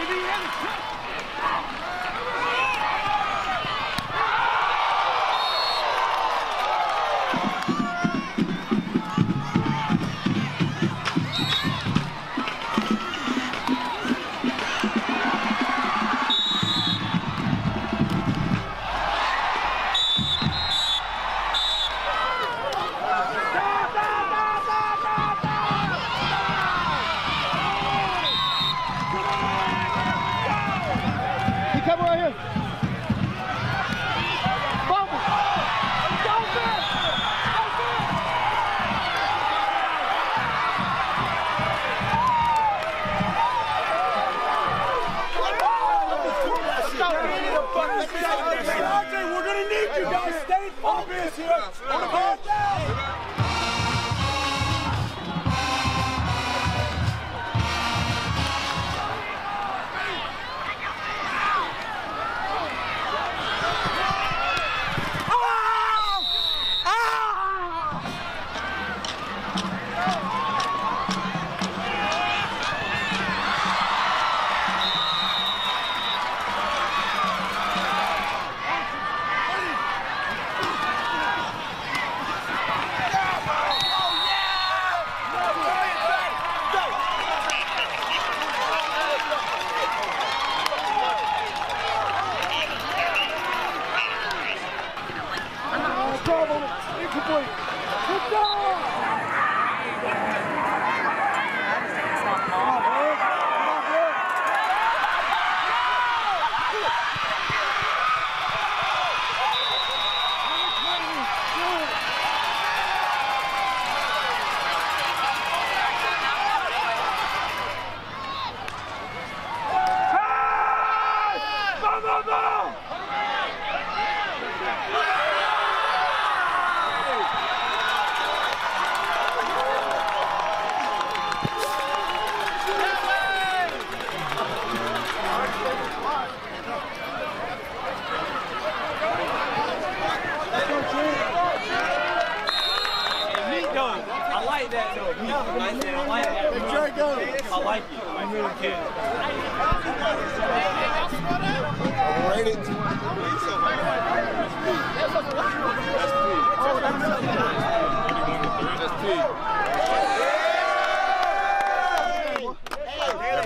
If he had a shot. Trouble. Incomplete. Good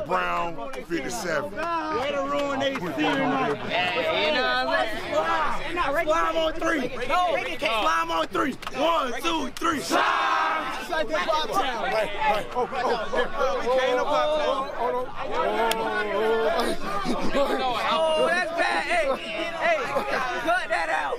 Brown 57. Way to ruin you know what I'm saying? Slime on three. Slime on three. One, two, three. Slime! like this Pop Town. Right, right. Oh, oh, oh, oh oh, oh, oh, we came to Pop Town. Hold on. Oh, that's bad. Hey, hey, cut that out.